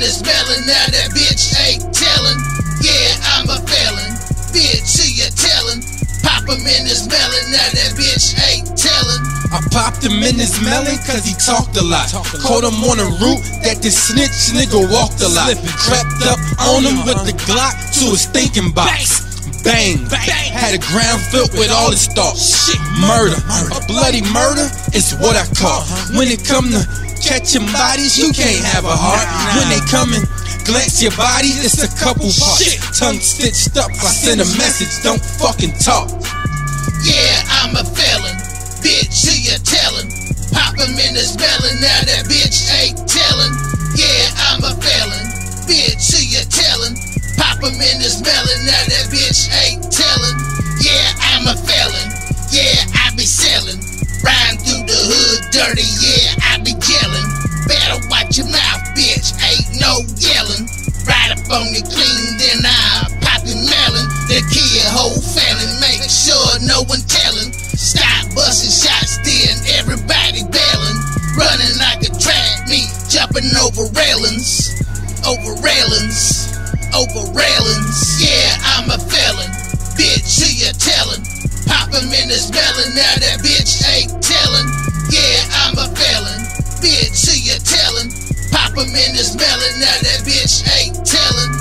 in his melon, now that bitch ain't telling. Yeah, I'm a felon. Bitch, who you telling? Pop him in his melon, now that bitch popped him in his melon cause he talked a lot. Caught him on a route that this snitch nigga walked a lot. Crept up on him with the Glock to his thinking box. Bang, bang, had a ground filled with all his thoughts. Shit, murder, a bloody murder is what I call. Uh-huh. When it come to catching bodies, you can't have a heart. When they come and glance your body, it's a couple parts. Tongue stitched up, I send a message, don't fucking talk. Yeah, I'm a felon. In his melon, now that bitch ain't telling. Yeah, I'm a felon. Bitch, who you telling? Pop him in his melon, now that bitch ain't telling. Yeah, I'm a felon. Yeah, I be selling. Riding through the hood dirty, yeah, I be yelling. Better watch your mouth, bitch, ain't no yelling. Ride up on you clean, then I pop your melon. Kill your whole family, make sure no one over railings. Over railings. Over railings. Yeah, I'm a felon. Bitch, who you telling? Pop him in his melon, now that bitch ain't telling. Yeah, I'm a felon. Bitch, who you telling? Pop him in his melon, now that bitch ain't telling.